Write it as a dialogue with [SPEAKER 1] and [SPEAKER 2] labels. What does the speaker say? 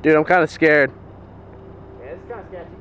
[SPEAKER 1] Dude, I'm kind of scared.
[SPEAKER 2] Yeah, it's kind of sketchy.